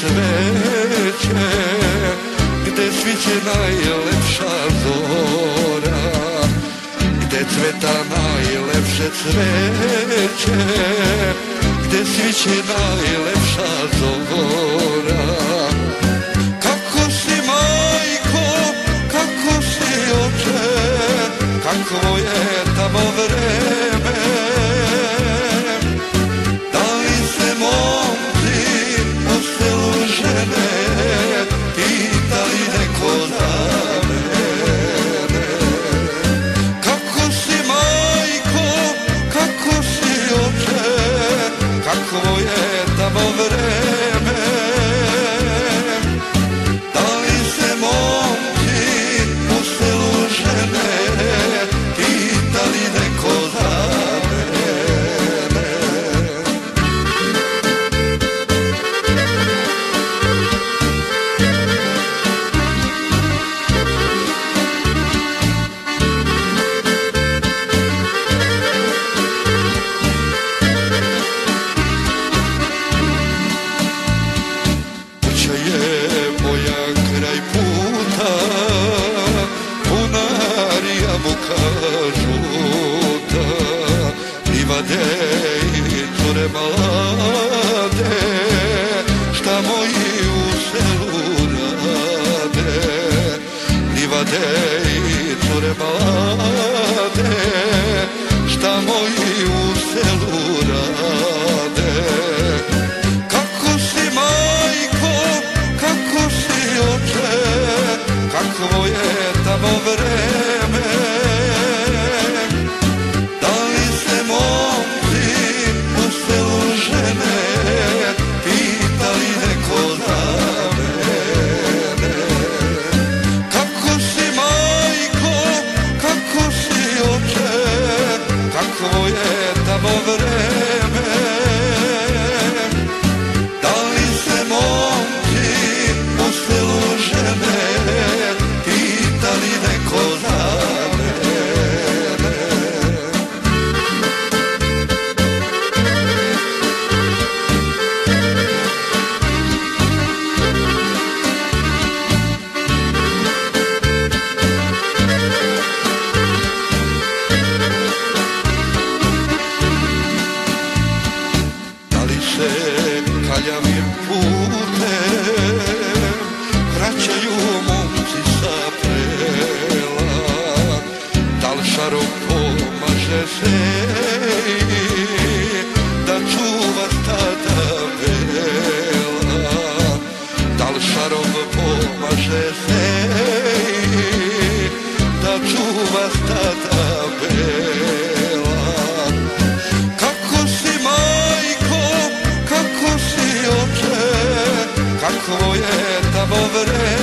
sreće Gde sviće najlepša zora Gde cveta najlepše cveće Gde sviće najlepša zora Kakvo je tavo vreme moji Šta moji u selu rade? sećaju momci sa prela Da li šaro pomaže se Da čuva tata vela. Da li šaro pomaže se Da čuva tata over it.